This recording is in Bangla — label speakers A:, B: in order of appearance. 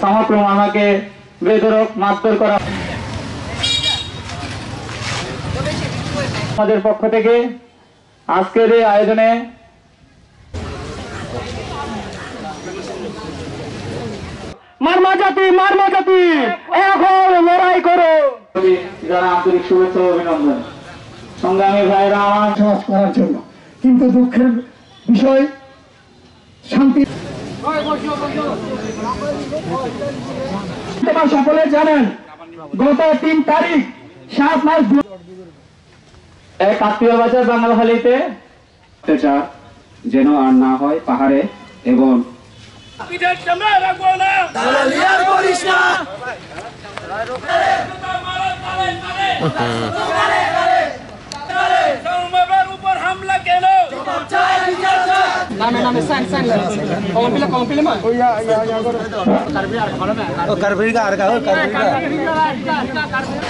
A: সমক্রম আমাকে বেদরক করা আমাদের পক্ষ থেকে আজকের এই আয়োজনে
B: এখন করো।
A: যারা অভিনন্দন। ভাইরা
B: বসবাস করার জন্য। কিন্তু দুঃখের বিষয়, শান্তি তোমরা সকলে জানেন গত তিন তারিখ সাত মাস
A: এক আত্মীয় বাজার বাঙালহালিতে
C: অত্যাচার যেন আর না হয় পাহাড়ে এবং
B: করিস
D: না।
B: Dame, dame, sign, sign. Compila, compila mo. Oh, yeah, yeah, yeah. Karbir, kalo na. Oh,
C: karbir ka, arka, oh, karbir
B: ka. Karbir ka, arka, arka, karbir.